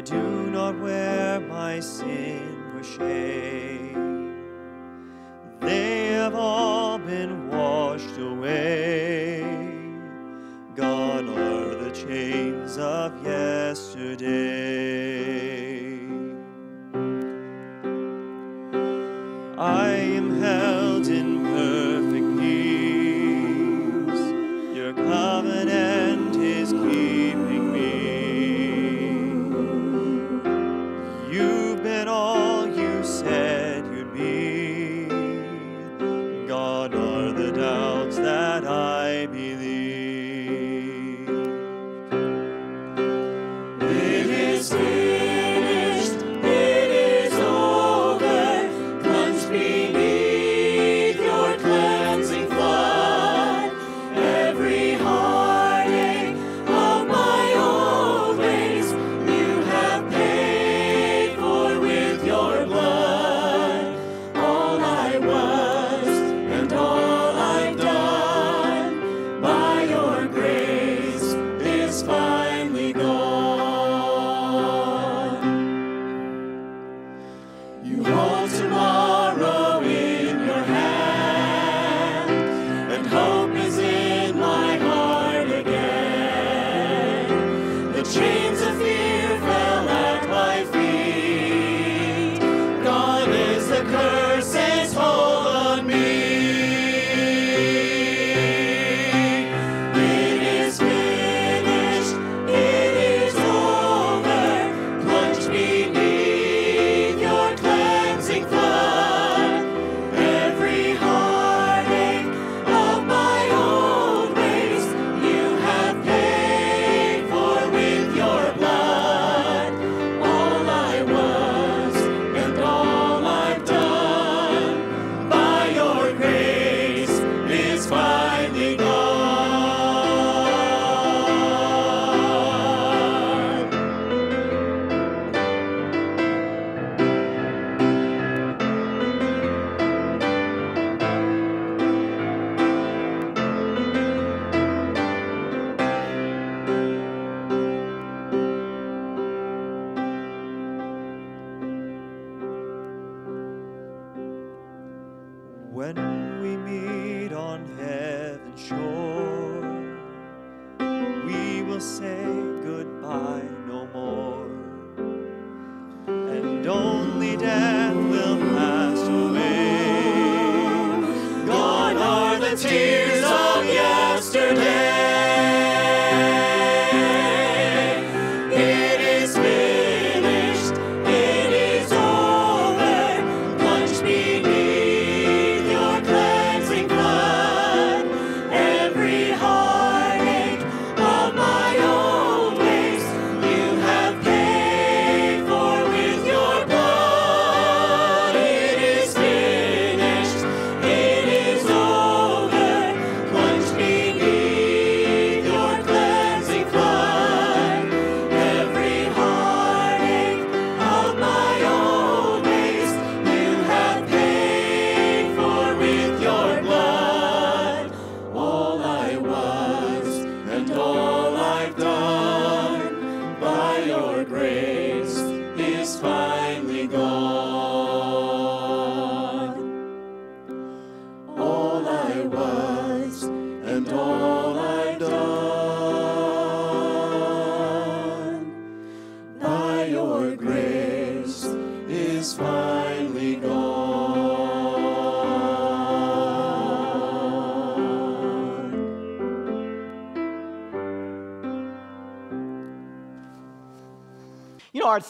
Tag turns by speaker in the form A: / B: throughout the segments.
A: do not wear my sin with shame. Say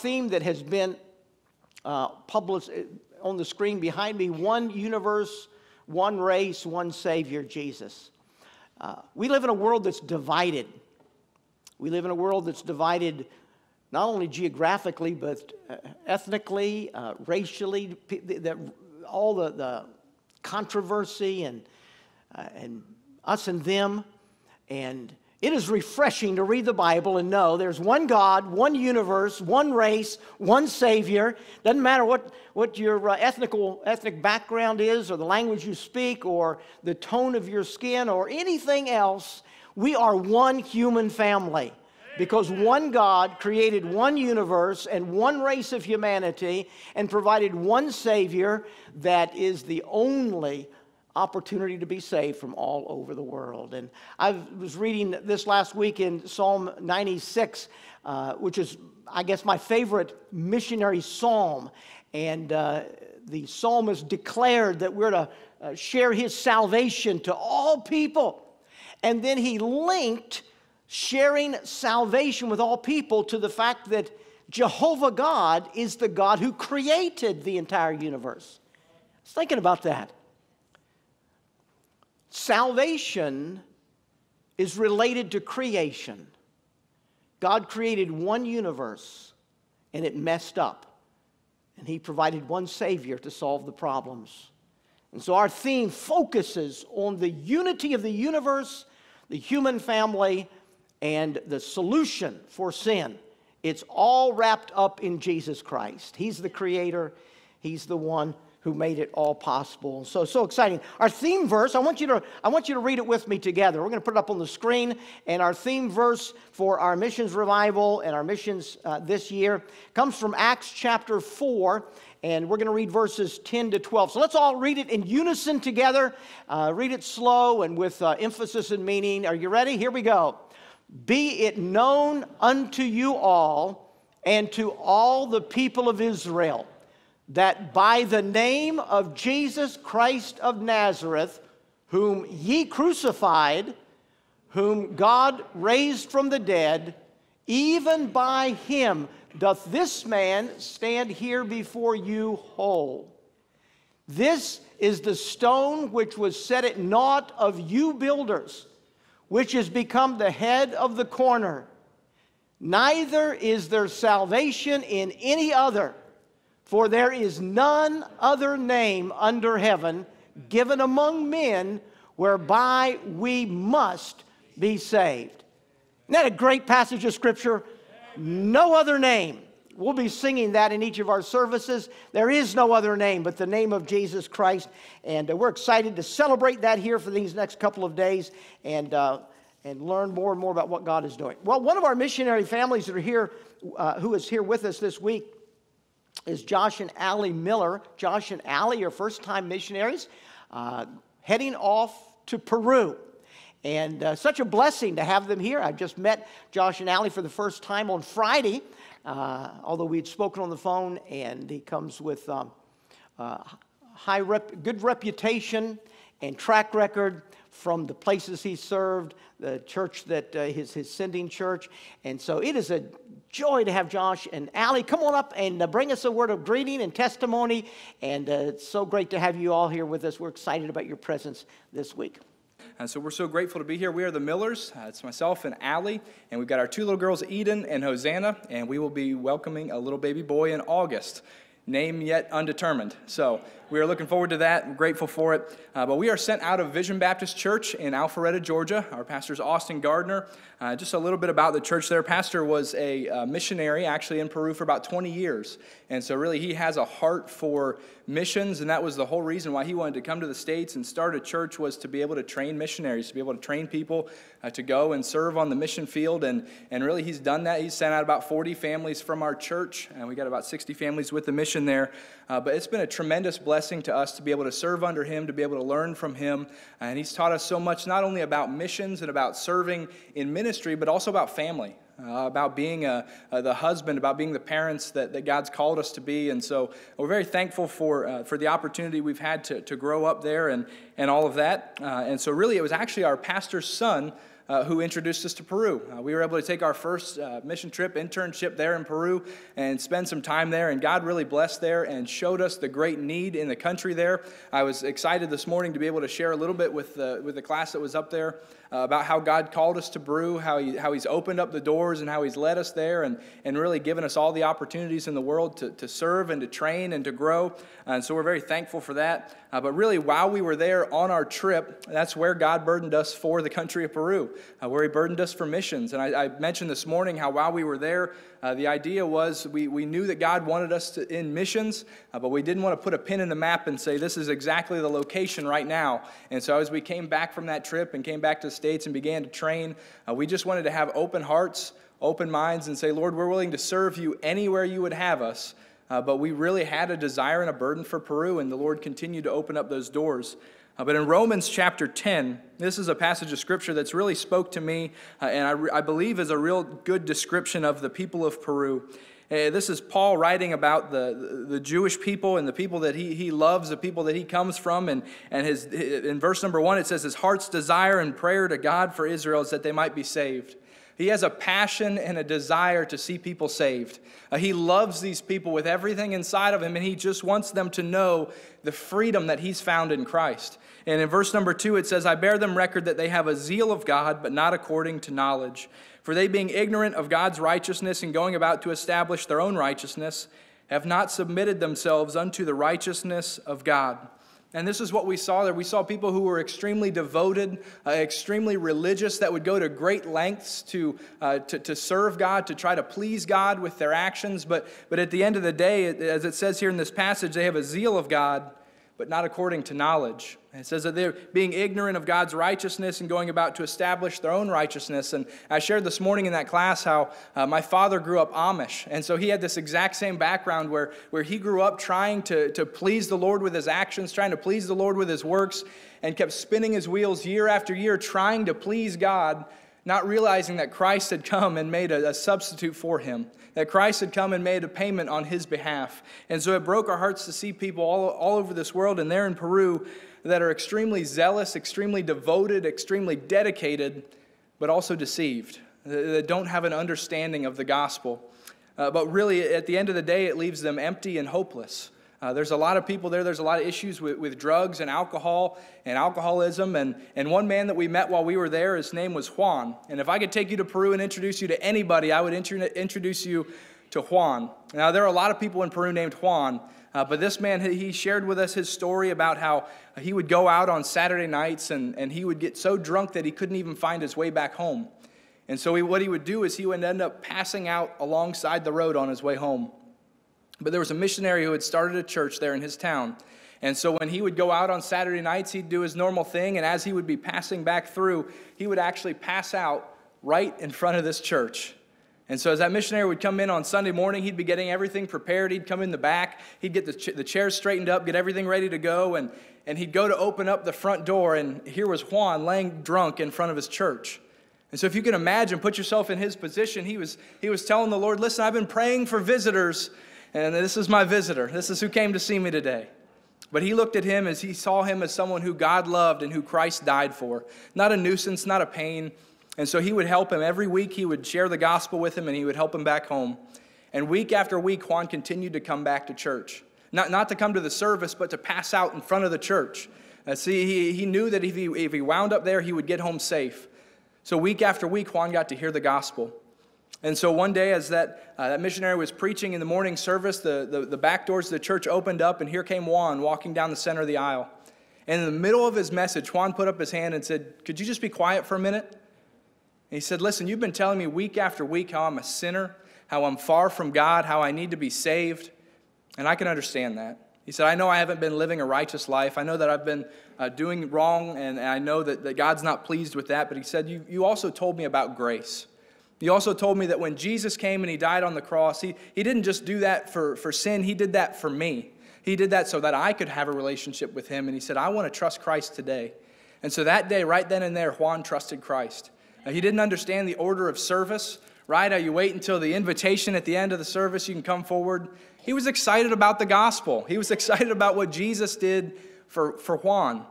B: theme that has been uh, published uh, on the screen behind me one universe, one race, one Savior, Jesus. Uh, we live in a world that's divided. We live in a world that's divided not only geographically, but uh, ethnically, uh, racially, the, all the, the controversy and, uh, and us and them. And it is refreshing to read the Bible and know there's one God, one universe, one race, one Savior. Doesn't matter what, what your uh, ethnical, ethnic background is, or the language you speak, or the tone of your skin, or anything else. We are one human family. Because one God created one universe and one race of humanity and provided one Savior that is the only opportunity to be saved from all over the world. And I was reading this last week in Psalm 96, uh, which is, I guess, my favorite missionary psalm. And uh, the psalmist declared that we're to uh, share his salvation to all people. And then he linked sharing salvation with all people to the fact that Jehovah God is the God who created the entire universe. I was thinking about that. Salvation is related to creation. God created one universe and it messed up. And He provided one Savior to solve the problems. And so our theme focuses on the unity of the universe, the human family, and the solution for sin. It's all wrapped up in Jesus Christ. He's the creator, He's the one who made it all possible. So, so exciting. Our theme verse, I want you to, I want you to read it with me together. We're going to put it up on the screen. And our theme verse for our missions revival and our missions uh, this year comes from Acts chapter 4. And we're going to read verses 10 to 12. So let's all read it in unison together. Uh, read it slow and with uh, emphasis and meaning. Are you ready? Here we go. Be it known unto you all and to all the people of Israel that by the name of Jesus Christ of Nazareth, whom ye crucified, whom God raised from the dead, even by him doth this man stand here before you whole. This is the stone which was set at naught of you builders, which has become the head of the corner. Neither is there salvation in any other for there is none other name under heaven given among men whereby we must be saved. Isn't that a great passage of Scripture? No other name. We'll be singing that in each of our services. There is no other name but the name of Jesus Christ. And uh, we're excited to celebrate that here for these next couple of days and, uh, and learn more and more about what God is doing. Well, one of our missionary families that are here, uh, who is here with us this week, is Josh and Allie Miller. Josh and Allie are first time missionaries uh, heading off to Peru. And uh, such a blessing to have them here. I just met Josh and Allie for the first time on Friday, uh, although we had spoken on the phone, and he comes with um, uh, high rep- good reputation and track record from the places he served, the church that uh, his, his sending church. And so it is a joy to have Josh and Allie come on up and uh, bring us a word of greeting and testimony. And uh, it's so great to have you all here with us. We're excited about your presence this week.
C: And so we're so grateful to be here. We are the Millers. Uh, it's myself and Allie, and we've got our two little girls, Eden and Hosanna, and we will be welcoming a little baby boy in August. Name yet undetermined. So we are looking forward to that. We're grateful for it. Uh, but we are sent out of Vision Baptist Church in Alpharetta, Georgia. Our pastor is Austin Gardner. Uh, just a little bit about the church there. Pastor was a uh, missionary actually in Peru for about 20 years. And so, really, he has a heart for missions. And that was the whole reason why he wanted to come to the States and start a church was to be able to train missionaries, to be able to train people uh, to go and serve on the mission field. And, and really, he's done that. He's sent out about 40 families from our church. And we got about 60 families with the mission there. Uh, but it's been a tremendous blessing to us to be able to serve under him, to be able to learn from him. And he's taught us so much, not only about missions and about serving in ministry, but also about family. Uh, about being a, uh, the husband, about being the parents that, that God's called us to be. And so we're very thankful for, uh, for the opportunity we've had to, to grow up there and, and all of that. Uh, and so, really, it was actually our pastor's son uh, who introduced us to Peru. Uh, we were able to take our first uh, mission trip, internship there in Peru, and spend some time there. And God really blessed there and showed us the great need in the country there. I was excited this morning to be able to share a little bit with the, with the class that was up there uh, about how God called us to Peru, how, he, how He's opened up the doors and how He's led us there, and, and really given us all the opportunities in the world to, to serve and to train and to grow. And so we're very thankful for that. Uh, but really, while we were there on our trip, that's where God burdened us for the country of Peru, uh, where He burdened us for missions. And I, I, mentioned this morning how while we were there, uh, the idea was we, we knew that God wanted us to, in missions, uh, but we didn't want to put a pin in the map and say, this is exactly the location right now. And so as we came back from that trip and came back to States and began to train, uh, we just wanted to have open hearts open minds and say, Lord, we're willing to serve you anywhere you would have us. Uh, but we really had a desire and a burden for Peru, and the Lord continued to open up those doors. Uh, but in Romans chapter 10, this is a passage of scripture that's really spoke to me, uh, and I, re- I, believe is a real good description of the people of Peru. This is Paul writing about the, the Jewish people and the people that he, he loves, the people that he comes from. And, and his, in verse number one, it says, His heart's desire and prayer to God for Israel is that they might be saved. He has a passion and a desire to see people saved. Uh, he loves these people with everything inside of him, and he just wants them to know the freedom that he's found in Christ. And in verse number two, it says, I bear them record that they have a zeal of God, but not according to knowledge. For they, being ignorant of God's righteousness and going about to establish their own righteousness, have not submitted themselves unto the righteousness of God. And this is what we saw there. We saw people who were extremely devoted, uh, extremely religious, that would go to great lengths to, uh, to, to, serve God, to try to please God with their actions. But, but at the end of the day, as it says here in this passage, they have a zeal of God, but not according to knowledge. It says that they're being ignorant of God's righteousness and going about to establish their own righteousness. And I shared this morning in that class how uh, my father grew up Amish. And so he had this exact same background where, where he grew up trying to, to please the Lord with his actions, trying to please the Lord with his works, and kept spinning his wheels year after year trying to please God, not realizing that Christ had come and made a, a substitute for him that Christ had come and made a payment on his behalf. And so it broke our hearts to see people all, all over this world and there in Peru that are extremely zealous, extremely devoted, extremely dedicated, but also deceived, that don't have an understanding of the gospel. Uh, but really, at the end of the day, it leaves them empty and hopeless. Uh, there's a lot of people there. There's a lot of issues with, with drugs and alcohol and alcoholism. And, and one man that we met while we were there, his name was Juan. And if I could take you to Peru and introduce you to anybody, I would introduce you to Juan. Now, there are a lot of people in Peru named Juan, uh, but this man, he shared with us his story about how he would go out on Saturday nights and, and he would get so drunk that he couldn't even find his way back home. And so he, what he would do is he would end up passing out alongside the road on his way home. But there was a missionary who had started a church there in his town. And so when he would go out on Saturday nights, he'd do his normal thing. And as he would be passing back through, he would actually pass out right in front of this church. And so, as that missionary would come in on Sunday morning, he'd be getting everything prepared. He'd come in the back, he'd get the, ch- the chairs straightened up, get everything ready to go, and, and he'd go to open up the front door. And here was Juan laying drunk in front of his church. And so, if you can imagine, put yourself in his position, he was, he was telling the Lord, Listen, I've been praying for visitors, and this is my visitor. This is who came to see me today. But he looked at him as he saw him as someone who God loved and who Christ died for. Not a nuisance, not a pain, and so he would help him every week. He would share the gospel with him and he would help him back home. And week after week, Juan continued to come back to church. Not, not to come to the service, but to pass out in front of the church. Uh, see, he, he knew that if he, if he wound up there, he would get home safe. So week after week, Juan got to hear the gospel. And so one day, as that, uh, that missionary was preaching in the morning service, the, the, the back doors of the church opened up, and here came Juan walking down the center of the aisle. And in the middle of his message, Juan put up his hand and said, Could you just be quiet for a minute? he said, Listen, you've been telling me week after week how I'm a sinner, how I'm far from God, how I need to be saved. And I can understand that. He said, I know I haven't been living a righteous life. I know that I've been uh, doing wrong, and I know that, that God's not pleased with that. But he said, you, you also told me about grace. You also told me that when Jesus came and he died on the cross, he, he didn't just do that for, for sin, he did that for me. He did that so that I could have a relationship with him. And he said, I want to trust Christ today. And so that day, right then and there, Juan trusted Christ. Now, He didn't understand the order of service, right? How you wait until the invitation at the end of the service, you can come forward. He was excited about the gospel. He was excited about what Jesus did for, for Juan.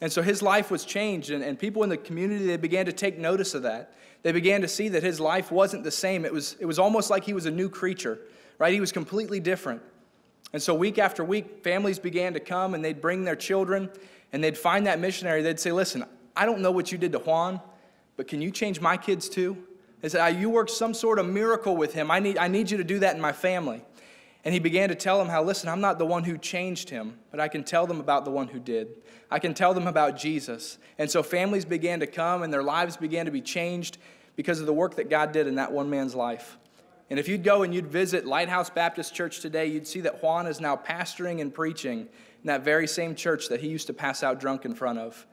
C: And so his life was changed, and, and people in the community, they began to take notice of that. They began to see that his life wasn't the same. It was, it was almost like he was a new creature, right? He was completely different. And so week after week, families began to come and they'd bring their children and they'd find that missionary. They'd say, Listen, I don't know what you did to Juan, but can you change my kids too? They said, ah, You worked some sort of miracle with him. I need, I need you to do that in my family. And he began to tell them how, listen, I'm not the one who changed him, but I can tell them about the one who did. I can tell them about Jesus. And so families began to come and their lives began to be changed because of the work that God did in that one man's life. And if you'd go and you'd visit Lighthouse Baptist Church today, you'd see that Juan is now pastoring and preaching in that very same church that he used to pass out drunk in front of.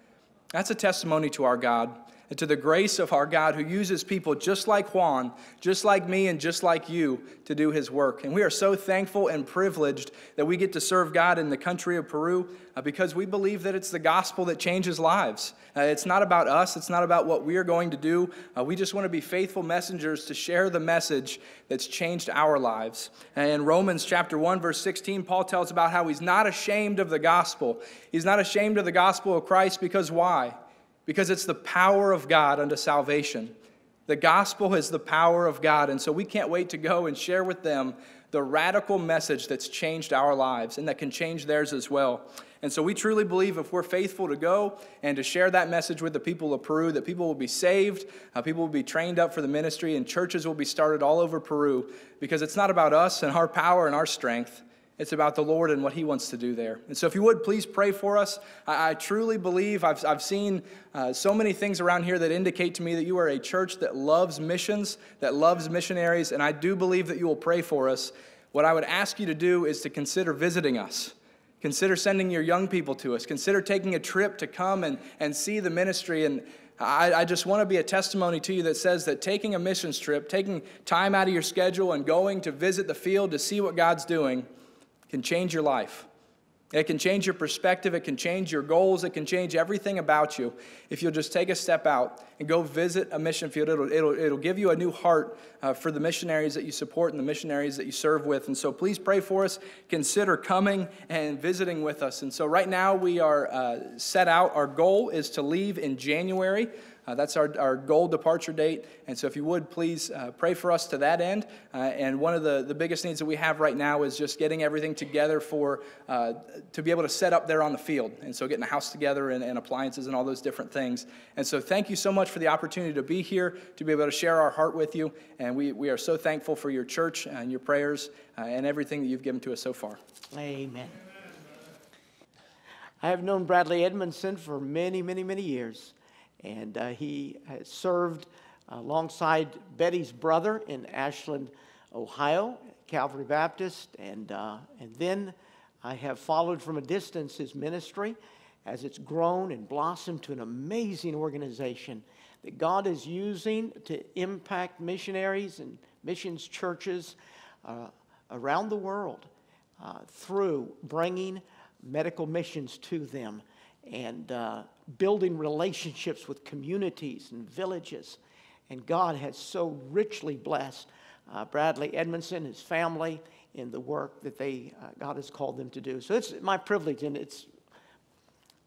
C: That's a testimony to our God and to the grace of our God who uses people just like Juan, just like me, and just like you to do his work. And we are so thankful and privileged that we get to serve God in the country of Peru uh, because we believe that it's the gospel that changes lives. Uh, it's not about us, it's not about what we are going to do. Uh, we just want to be faithful messengers to share the message that's changed our lives. And in Romans chapter 1, verse 16, Paul tells about how he's not ashamed of the gospel. He's not ashamed of the gospel of Christ because why? Because it's the power of God unto salvation. The gospel is the power of God, and so we can't wait to go and share with them the radical message that's changed our lives and that can change theirs as well. And so we truly believe if we're faithful to go and to share that message with the people of Peru, that people will be saved, uh, people will be trained up for the ministry, and churches will be started all over Peru because it's not about us and our power and our strength. It's about the Lord and what He wants to do there. And so, if you would, please pray for us. I, I truly believe I've, I've seen uh, so many things around here that indicate to me that you are a church that loves missions, that loves missionaries, and I do believe that you will pray for us. What I would ask you to do is to consider visiting us. Consider sending your young people to us. Consider taking a trip to come and, and see the ministry. And I, I just want to be a testimony to you that says that taking a missions trip, taking time out of your schedule and going to visit the field to see what God's doing, can change your life. It can change your perspective. It can change your goals. It can change everything about you if you'll just take a step out and go visit a mission field. It'll, it'll, it'll give you a new heart uh, for the missionaries that you support and the missionaries that you serve with. And so please pray for us. Consider coming and visiting with us. And so right now we are uh, set out. Our goal is to leave in January. Uh, that's our, our goal departure date. And so, if you would, please uh, pray for us to that end. Uh, and one of the, the biggest needs that we have right now is just getting everything together for uh, to be able to set up there on the field. And so, getting the house together and, and appliances and all those different things. And so, thank you so much for the opportunity to be here, to be able to share our heart with you. And we, we are so thankful for your church and your prayers uh, and everything that you've given to us so far.
B: Amen. I have known Bradley Edmondson for many, many, many years. And uh, he has served alongside Betty's brother in Ashland, Ohio, Calvary Baptist. And, uh, and then I have followed from a distance his ministry as it's grown and blossomed to an amazing organization that God is using to impact missionaries and missions churches uh, around the world uh, through bringing medical missions to them and uh, building relationships with communities and villages. And God has so richly blessed uh, Bradley Edmondson, his family, in the work that they, uh, God has called them to do. So it's my privilege, and it's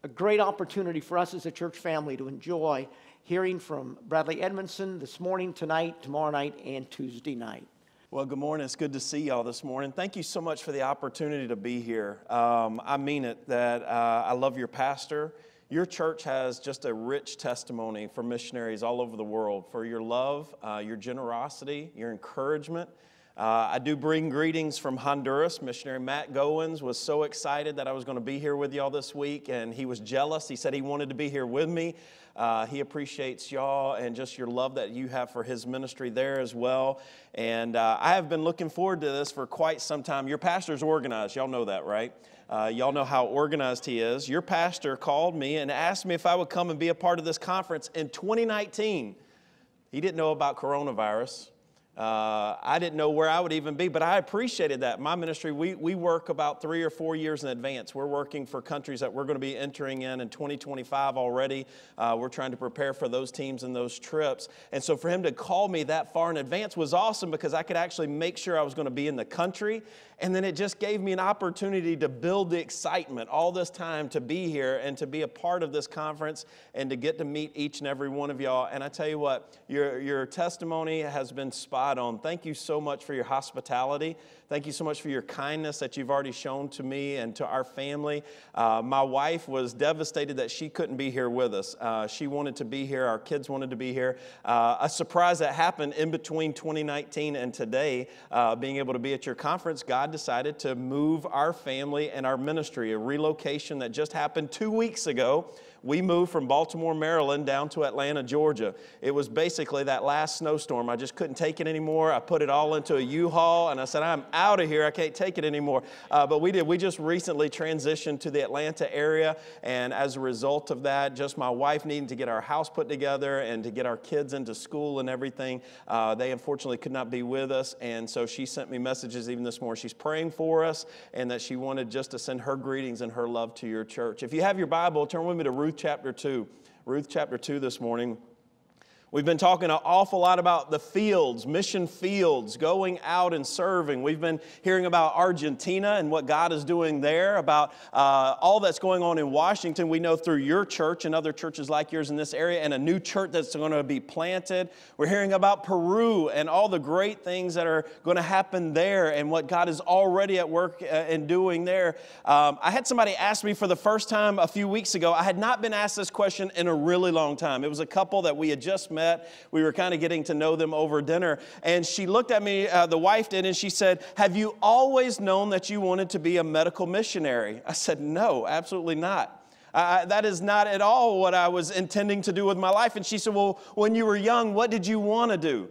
B: a great opportunity for us as a church family to enjoy hearing from Bradley Edmondson this morning, tonight, tomorrow night, and Tuesday night.
D: Well, good morning. It's good to see y'all this morning. Thank you so much for the opportunity to be here. Um, I mean it that uh, I love your pastor. Your church has just a rich testimony for missionaries all over the world for your love, uh, your generosity, your encouragement. Uh, I do bring greetings from Honduras. Missionary Matt Goins was so excited that I was going to be here with y'all this week, and he was jealous. He said he wanted to be here with me. Uh, he appreciates y'all and just your love that you have for his ministry there as well. And uh, I have been looking forward to this for quite some time. Your pastor's organized. Y'all know that, right? Uh, y'all know how organized he is. Your pastor called me and asked me if I would come and be a part of this conference in 2019. He didn't know about coronavirus. Uh, I didn't know where I would even be, but I appreciated that. My ministry, we, we work about three or four years in advance. We're working for countries that we're going to be entering in in 2025 already. Uh, we're trying to prepare for those teams and those trips. And so for him to call me that far in advance was awesome because I could actually make sure I was going to be in the country and then it just gave me an opportunity to build the excitement all this time to be here and to be a part of this conference and to get to meet each and every one of y'all. And I tell you what, your, your testimony has been spot on. Thank you so much for your hospitality. Thank you so much for your kindness that you've already shown to me and to our family. Uh, my wife was devastated that she couldn't be here with us. Uh, she wanted to be here, our kids wanted to be here. Uh, a surprise that happened in between 2019 and today, uh, being able to be at your conference, God decided to move our family and our ministry, a relocation that just happened two weeks ago we moved from Baltimore, Maryland down to Atlanta, Georgia. It was basically that last snowstorm. I just couldn't take it anymore. I put it all into a U-Haul and I said, I'm out of here. I can't take it anymore. Uh, but we did. We just recently transitioned to the Atlanta area. And as a result of that, just my wife needing to get our house put together and to get our kids into school and everything, uh, they unfortunately could not be with us. And so she sent me messages even this morning. She's praying for us and that she wanted just to send her greetings and her love to your church. If you have your Bible, turn with me to Ruth chapter 2. Ruth chapter 2 this morning. We've been talking an awful lot about the fields, mission fields, going out and serving. We've been hearing about Argentina and what God is doing there, about uh, all that's going on in Washington. We know through your church and other churches like yours in this area, and a new church that's going to be planted. We're hearing about Peru and all the great things that are going to happen there and what God is already at work uh, and doing there. Um, I had somebody ask me for the first time a few weeks ago. I had not been asked this question in a really long time. It was a couple that we had just met met. We were kind of getting to know them over dinner. And she looked at me, uh, the wife did, and she said, Have you always known that you wanted to be a medical missionary? I said, No, absolutely not. Uh, that is not at all what I was intending to do with my life. And she said, Well, when you were young, what did you want to do?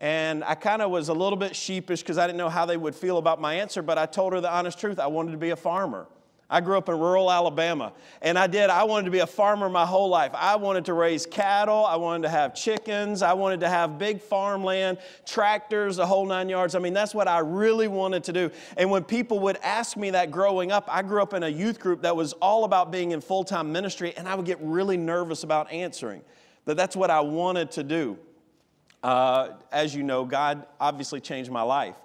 D: And I kind of was a little bit sheepish because I didn't know how they would feel about my answer, but I told her the honest truth. I wanted to be a farmer. I grew up in rural Alabama, and I did. I wanted to be a farmer my whole life. I wanted to raise cattle. I wanted to have chickens. I wanted to have big farmland, tractors, the whole nine yards. I mean, that's what I really wanted to do. And when people would ask me that growing up, I grew up in a youth group that was all about being in full time ministry, and I would get really nervous about answering. That that's what I wanted to do. Uh, as you know, God obviously changed my life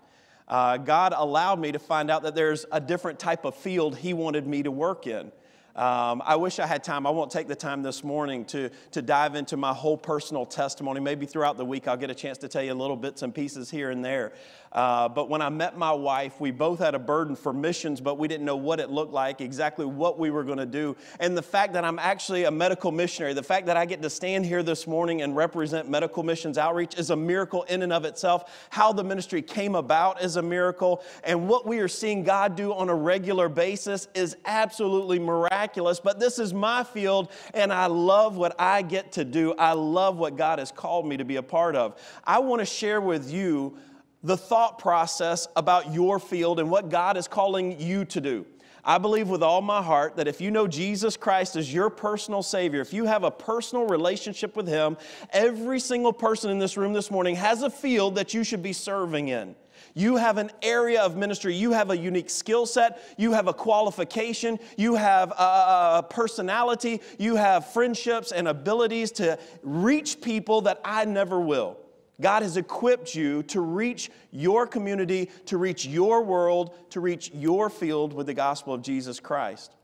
D: uh, God allowed me to find out that there's a different type of field He wanted me to work in. Um, I wish I had time. I won't take the time this morning to, to dive into my whole personal testimony. Maybe throughout the week I'll get a chance to tell you little bits and pieces here and there. Uh, but when I met my wife, we both had a burden for missions, but we didn't know what it looked like, exactly what we were going to do. And the fact that I'm actually a medical missionary, the fact that I get to stand here this morning and represent medical missions outreach is a miracle in and of itself. How the ministry came about is a miracle. And what we are seeing God do on a regular basis is absolutely miraculous. But this is my field, and I love what I get to do. I love what God has called me to be a part of. I want to share with you the thought process about your field and what God is calling you to do. I believe with all my heart that if you know Jesus Christ as your personal Savior, if you have a personal relationship with Him, every single person in this room this morning has a field that you should be serving in. You have an area of ministry. You have a unique skill set. You have a qualification. You have a, personality. You have friendships and abilities to reach people that I never will. God has equipped you to reach your community, to reach your world, to reach your field with the gospel of Jesus Christ.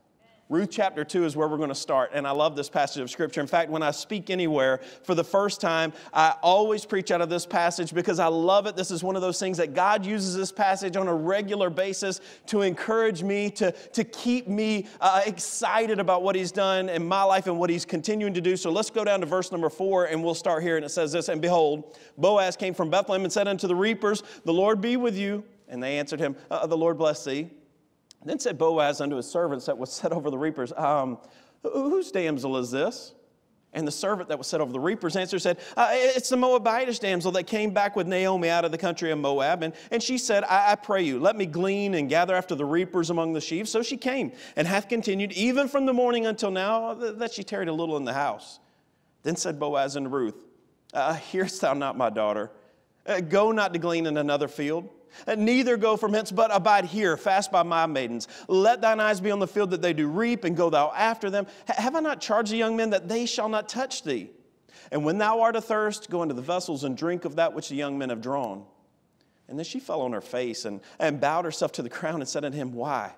D: Ruth chapter 2 is where we're going to start, and I love this passage of Scripture. In fact, when I speak anywhere for the first time, I always preach out of this passage because I love it. This is one of those things that God uses this passage on a regular basis to encourage me, to, to keep me uh, excited about what He's done in my life and what He's continuing to do. So let's go down to verse number 4, and we'll start here. And it says this And behold, Boaz came from Bethlehem and said unto the reapers, The Lord be with you. And they answered him, uh, The Lord bless thee. Then said Boaz unto his servants that was set over the reapers, um, Whose damsel is this? And the servant that was set over the reapers answered, said, uh, It's the Moabitish damsel that came back with Naomi out of the country of Moab. And, and she said, I, I pray you, let me glean and gather after the reapers among the sheaves. So she came and hath continued even from the morning until now that she tarried a little in the house. Then said Boaz unto Ruth, uh, Hearest thou not, my daughter? Uh, go not to glean in another field. Neither go from hence, but abide here, fast by my maidens. Let thine eyes be on the field that they do reap, and go thou after them. Have I not charged the young men that they shall not touch thee? And when thou art athirst, go into the vessels and drink of that which the young men have drawn. And then she fell on her face and, and bowed herself to the ground and said unto him, Why?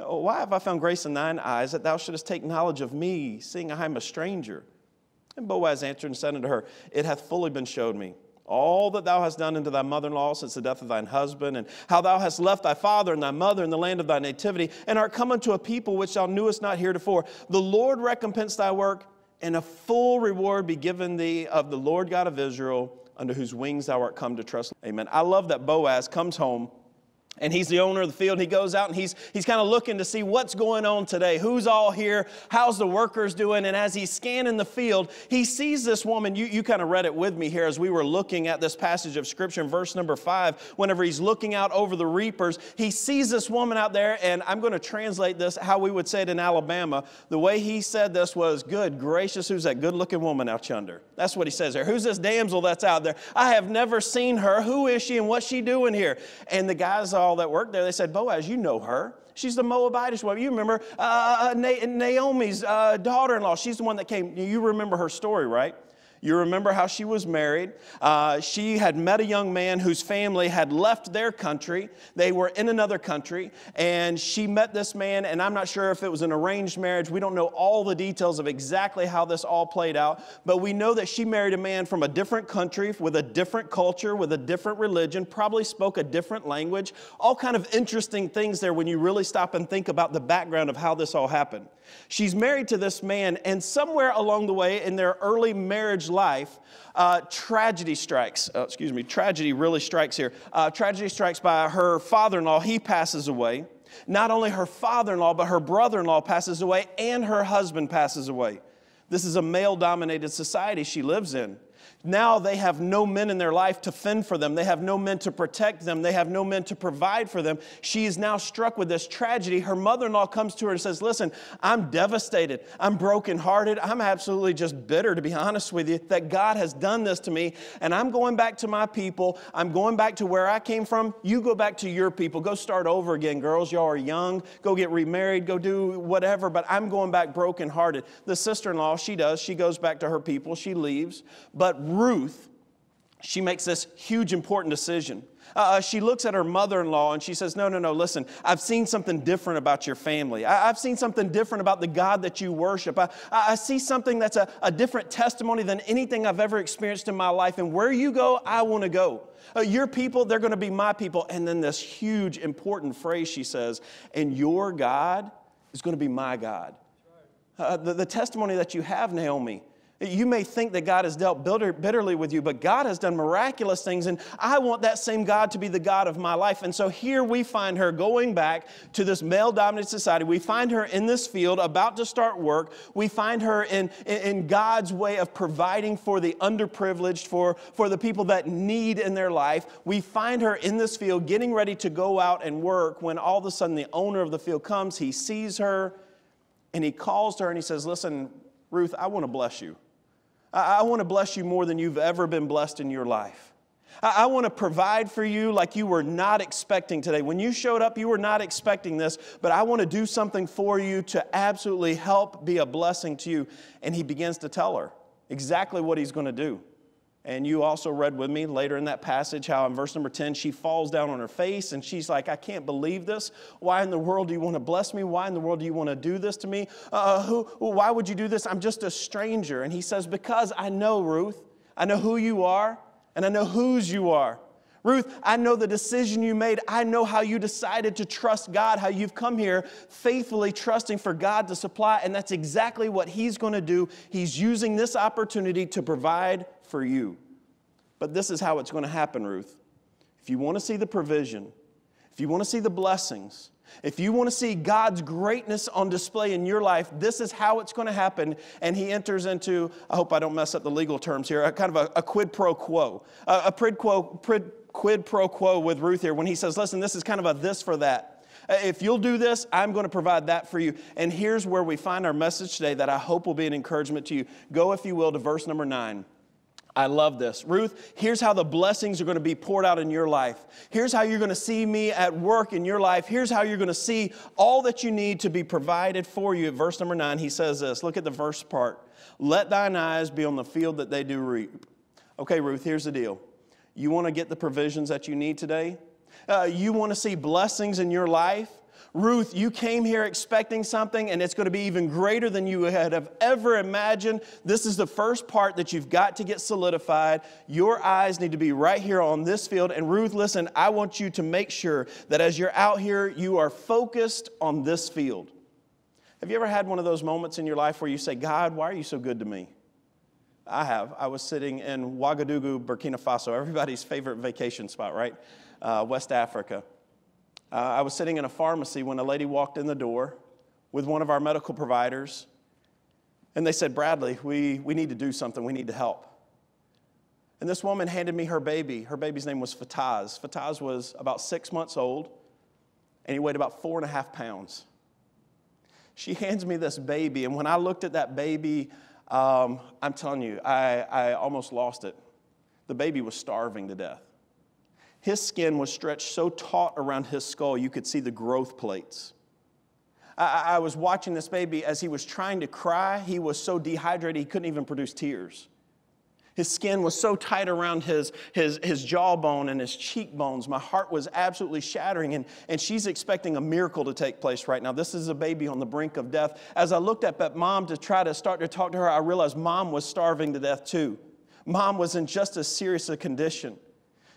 D: Oh, why have I found grace in thine eyes that thou shouldest take knowledge of me, seeing I am a stranger? And Boaz answered and said unto her, It hath fully been showed me all that thou hast done unto thy mother in law since the death of thine husband, and how thou hast left thy father and thy mother in the land of thy nativity, and art come unto a people which thou knewest not heretofore. The Lord recompense thy work, and a full reward be given thee of the Lord God of Israel, under whose wings thou art come to trust. Amen. I love that Boaz comes home and he's the owner of the field. He goes out and he's, he's kind of looking to see what's going on today, who's all here, how's the workers doing. And as he's scanning the field, he sees this woman. You, you kind of read it with me here as we were looking at this passage of Scripture in verse number five. Whenever he's looking out over the reapers, he sees this woman out there, and I'm going to translate this how we would say it in Alabama. The way he said this was, Good gracious, who's that good looking woman out yonder? That's what he says there. Who's this damsel that's out there? I have never seen her. Who is she and what's she doing here? And the guys all that worked there, they said, Boaz, you know her. She's the Moabitish woman. You remember uh, uh Naomi's uh, daughter in law. She's the one that came. You remember her story, right? You remember how she was married. Uh, she had met a young man whose family had left their country. They were in another country, and she met this man, and I'm not sure if it was an arranged marriage. We don't know all the details of exactly how this all played out, but we know that she married a man from a different country, with a different culture, with a different religion, probably spoke a different language. All kind of interesting things there when you really stop and think about the background of how this all happened. She's married to this man, and somewhere along the way in their early marriage life, uh, tragedy strikes. Uh, excuse me, tragedy really strikes here. Uh, tragedy strikes by her father in law. He passes away. Not only her father in law, but her brother in law passes away, and her husband passes away. This is a male dominated society she lives in. Now they have no men in their life to fend for them. They have no men to protect them. They have no men to provide for them. She is now struck with this tragedy. Her mother in law comes to her and says, Listen, I'm devastated. I'm brokenhearted. I'm absolutely just bitter, to be honest with you, that God has done this to me. And I'm going back to my people. I'm going back to where I came from. You go back to your people. Go start over again, girls. Y'all are young. Go get remarried. Go do whatever. But I'm going back brokenhearted. The sister in law, she does. She goes back to her people. She leaves. But Ruth, she makes this huge important decision. Uh, uh she looks at her mother in law and she says, No, no, no, listen, I've seen something different about your family. I, have seen something different about the God that you worship. I, I see something that's a, a, different testimony than anything I've ever experienced in my life. And where you go, I want to go. Uh, your people, they're going to be my people. And then this huge important phrase she says, And your God is going to be my God. Uh, the, the testimony that you have, Naomi, you may think that God has dealt bitterly with you, but God has done miraculous things, and I want that same God to be the God of my life. And so here we find her going back to this male dominated society. We find her in this field about to start work. We find her in, in God's way of providing for the underprivileged, for, for the people that need in their life. We find her in this field getting ready to go out and work when all of a sudden the owner of the field comes. He sees her and he calls to her and he says, Listen, Ruth, I want to bless you. I, want to bless you more than you've ever been blessed in your life. I want to provide for you like you were not expecting today. When you showed up, you were not expecting this, but I want to do something for you to absolutely help be a blessing to you. And he begins to tell her exactly what he's going to do. And you also read with me later in that passage how in verse number 10 she falls down on her face and she's like, I can't believe this. Why in the world do you want to bless me? Why in the world do you want to do this to me? Uh, who, why would you do this? I'm just a stranger. And he says, Because I know, Ruth, I know who you are and I know whose you are. Ruth, I know the decision you made. I know how you decided to trust God, how you've come here faithfully trusting for God to supply, and that's exactly what He's going to do. He's using this opportunity to provide for you. But this is how it's going to happen, Ruth. If you want to see the provision, if you want to see the blessings, if you want to see God's greatness on display in your life, this is how it's going to happen. And he enters into, I hope I don't mess up the legal terms here, a kind of a, a quid pro quo. A, a quo, quid, quid pro quo with Ruth here when he says, listen, this is kind of a this for that. If you'll do this, I'm going to provide that for you. And here's where we find our message today that I hope will be an encouragement to you. Go, if you will, to verse number nine. I love this. Ruth, here's how the blessings are going to be poured out in your life. Here's how you're going to see me at work in your life. Here's how you're going to see all that you need to be provided for you. At verse number nine, he says this. Look at the verse part. Let thine eyes be on the field that they do reap. Okay, Ruth, here's the deal. You want to get the provisions that you need today? Uh, you want to see blessings in your life? Ruth, you came here expecting something, and it's going to be even greater than you had have ever imagined. This is the first part that you've got to get solidified. Your eyes need to be right here on this field. And Ruth, listen, I want you to make sure that as you're out here, you are focused on this field. Have you ever had one of those moments in your life where you say, God, why are you so good to me? I have. I was sitting in Ouagadougou, Burkina Faso, everybody's favorite vacation spot, right? Uh, West Africa. Uh, I was sitting in a pharmacy when a lady walked in the door with one of our medical providers, and they said, Bradley, we, we need to do something, we need to help. And this woman handed me her baby. Her baby's name was Fataz. Fataz was about six months old, and he weighed about four and a half pounds. She hands me this baby, and when I looked at that baby, um, I'm telling you, I, I almost lost it. The baby was starving to death. His skin was stretched so taut around his skull, you could see the growth plates. I, I was watching this baby as he was trying to cry. He was so dehydrated, he couldn't even produce tears. His skin was so tight around his, his, his jawbone and his cheekbones. My heart was absolutely shattering, and, and she's expecting a miracle to take place right now. This is a baby on the brink of death. As I looked up at mom to try to start to talk to her, I realized mom was starving to death too. Mom was in just as serious a condition.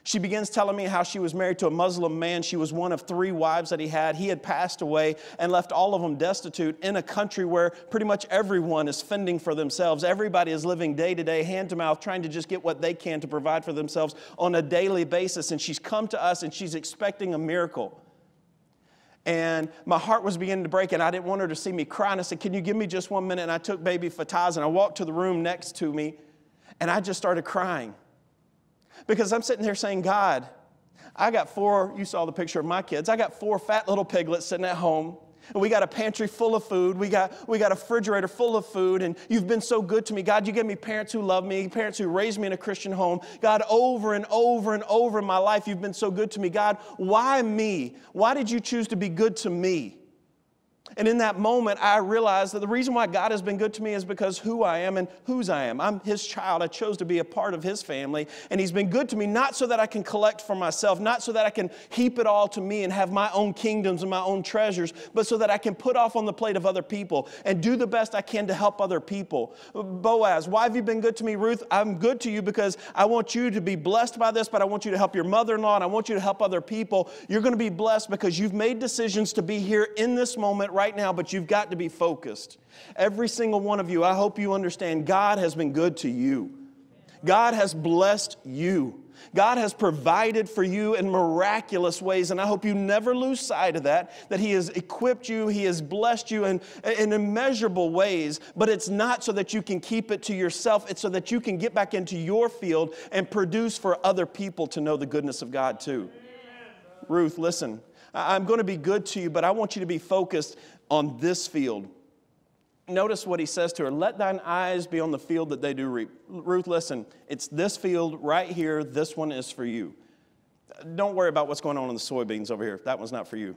D: She begins telling me how she was married to a Muslim man. She was one of three wives that he had. He had passed away and left all of them destitute in a country where pretty much everyone is fending for themselves. Everybody is living day to day, hand to mouth, trying to just get what they can to provide for themselves on a daily basis. And she's come to us and she's expecting a miracle. And my heart was beginning to break, and I didn't want her to see me cry. And I said, Can you give me just one minute? And I took baby Fataz and I walked to the room next to me, and I just started crying. Because I'm sitting there saying, God, I got four, you saw the picture of my kids, I got four fat little piglets sitting at home. And we got a pantry full of food. We got, we got a refrigerator full of food. And you've been so good to me. God, you gave me parents who love me, parents who raised me in a Christian home. God, over and over and over in my life, you've been so good to me. God, why me? Why did you choose to be good to me? And in that moment, I realized that the reason why God has been good to me is because who I am and whose I am. I'm His child. I chose to be a part of His family. And He's been good to me not so that I can collect for myself, not so that I can heap it all to me and have my own kingdoms and my own treasures, but so that I can put off on the plate of other people and do the best I can to help other people. Boaz, why have you been good to me, Ruth? I'm good to you because I want you to be blessed by this, but I want you to help your mother in law and I want you to help other people. You're going to be blessed because you've made decisions to be here in this moment right now, but you've got to be focused. Every single one of you, I hope you understand God has been good to you. God has blessed you. God has provided for you in miraculous ways, and I hope you never lose sight of that, that He has equipped you, He has blessed you in, in immeasurable ways, but it's not so that you can keep it to yourself, it's so that you can get back into your field and produce for other people to know the goodness of God too. Ruth, listen, I'm going to be good to you, but I want you to be focused on this field. Notice what he says to her let thine eyes be on the field that they do reap. Ruth, listen, it's this field right here. This one is for you. Don't worry about what's going on in the soybeans over here. That one's not for you.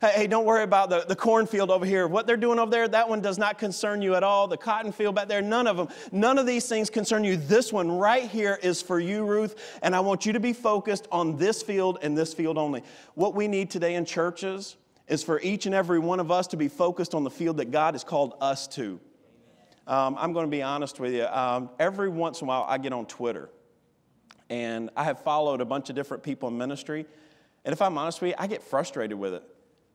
D: Hey, don't worry about the, the cornfield over here. What they're doing over there, that one does not concern you at all. The cotton field back there, none of them. None of these things concern you. This one right here is for you, Ruth, and I want you to be focused on this field and this field only. What we need today in churches is for each and every one of us to be focused on the field that God has called us to. Um, I'm going to be honest with you. Um, every once in a while, I get on Twitter, and I have followed a bunch of different people in ministry. And if I'm honest with you, I get frustrated with it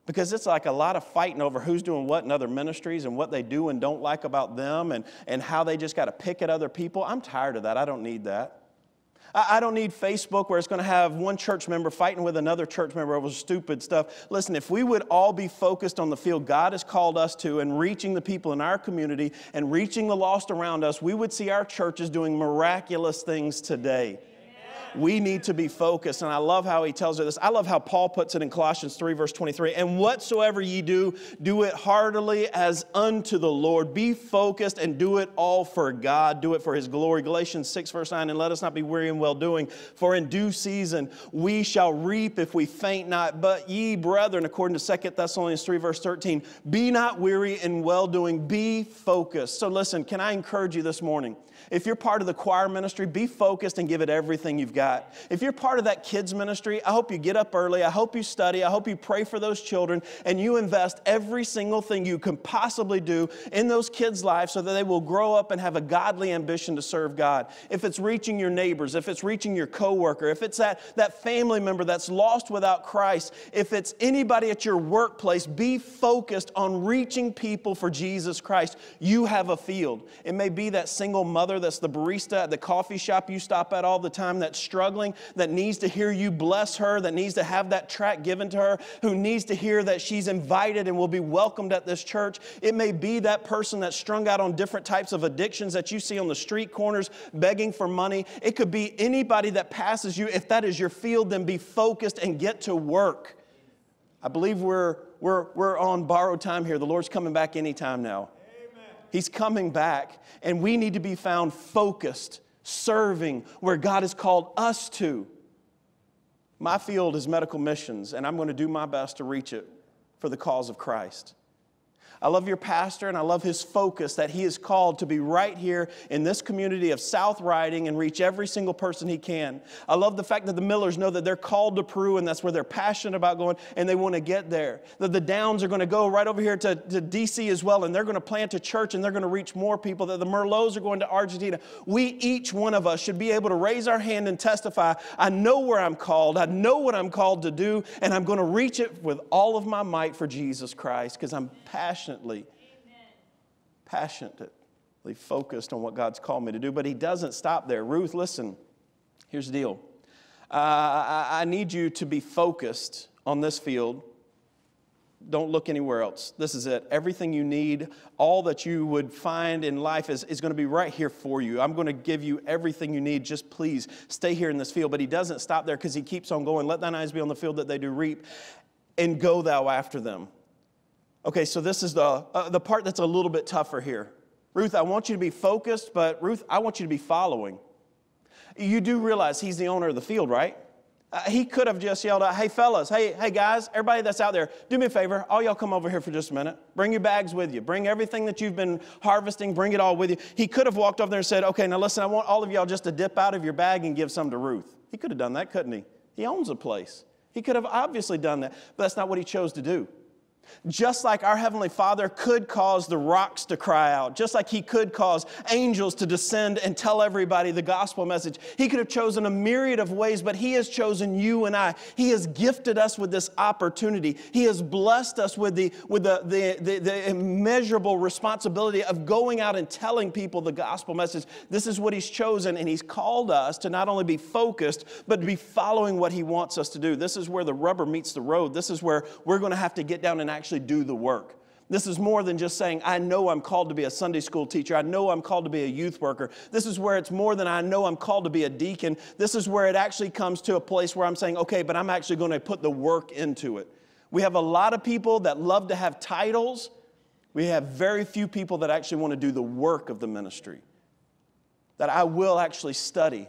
D: because it's like a lot of fighting over who's doing what in other ministries and what they do and don't like about them and, and how they just got to pick at other people. I'm tired of that. I don't need that. I don't need Facebook where it's going to have one church member fighting with another church member over stupid stuff. Listen, if we would all be focused on the field God has called us to and reaching the people in our community and reaching the lost around us, we would see our churches doing miraculous things today. We need to be focused. And I love how he tells her this. I love how Paul puts it in Colossians 3, verse 23. And whatsoever ye do, do it heartily as unto the Lord. Be focused and do it all for God. Do it for his glory. Galatians 6, verse 9. And let us not be weary in well doing, for in due season we shall reap if we faint not. But ye, brethren, according to 2 Thessalonians 3, verse 13, be not weary in well doing, be focused. So listen, can I encourage you this morning? If you're part of the choir ministry, be focused and give it everything you've got. If you're part of that kids ministry, I hope you get up early. I hope you study. I hope you pray for those children and you invest every single thing you can possibly do in those kids' lives so that they will grow up and have a godly ambition to serve God. If it's reaching your neighbors, if it's reaching your coworker, if it's that, that family member that's lost without Christ, if it's anybody at your workplace, be focused on reaching people for Jesus Christ. You have a field. It may be that single mother that's the barista at the coffee shop you stop at all the time that's struggling, that needs to hear you bless her, that needs to have that track given to her, who needs to hear that she's invited and will be welcomed at this church. It may be that person that's strung out on different types of addictions that you see on the street corners begging for money. It could be anybody that passes you. If that is your field, then be focused and get to work. I believe we're, we're, we're on borrowed time here. The Lord's coming back anytime now. He's coming back, and we need to be found focused, serving where God has called us to. My field is medical missions, and I'm going to do my best to reach it for the cause of Christ. I love your pastor and I love his focus that he is called to be right here in this community of South Riding and reach every single person he can. I love the fact that the Millers know that they're called to Peru and that's where they're passionate about going and they want to get there. That the Downs are going to go right over here to, to DC as well and they're going to plant a church and they're going to reach more people. That the Merlots are going to Argentina. We, each one of us, should be able to raise our hand and testify I know where I'm called, I know what I'm called to do, and I'm going to reach it with all of my might for Jesus Christ because I'm passionate passionately, passionately focused on what God's called me to do. But He doesn't stop there. Ruth, listen, here's the deal. Uh, I, I need you to be focused on this field. Don't look anywhere else. This is it. Everything you need, all that you would find in life is, is going to be right here for you. I'm going to give you everything you need. Just please stay here in this field. But he doesn't stop there because he keeps on going. Let thine eyes be on the field that they do reap, and go thou after them. Okay, so this is the, uh, the part that's a little bit tougher here. Ruth, I want you to be focused, but Ruth, I want you to be following. You do realize he's the owner of the field, right? Uh, he could have just yelled out, hey, fellas, hey, hey, guys, everybody that's out there, do me a favor. All y'all come over here for just a minute. Bring your bags with you. Bring everything that you've been harvesting, bring it all with you. He could have walked over there and said, okay, now listen, I want all of y'all just to dip out of your bag and give some to Ruth. He could have done that, couldn't he? He owns a place. He could have obviously done that, but that's not what he chose to do. Just like our Heavenly Father could cause the rocks to cry out, just like He could cause angels to descend and tell everybody the gospel message, He could have chosen a myriad of ways, but He has chosen you and I. He has gifted us with this opportunity. He has blessed us with the, with the, the, the, the immeasurable responsibility of going out and telling people the gospel message. This is what He's chosen, and He's called us to not only be focused, but to be following what He wants us to do. This is where the rubber meets the road. This is where we're going to have to get down and actually do the work. This is more than just saying, I know I'm called to be a Sunday school teacher. I know I'm called to be a youth worker. This is where it's more than I know I'm called to be a deacon. This is where it actually comes to a place where I'm saying, okay, but I'm actually going to put the work into it. We have a lot of people that love to have titles. We have very few people that actually want to do the work of the ministry. That I will actually study,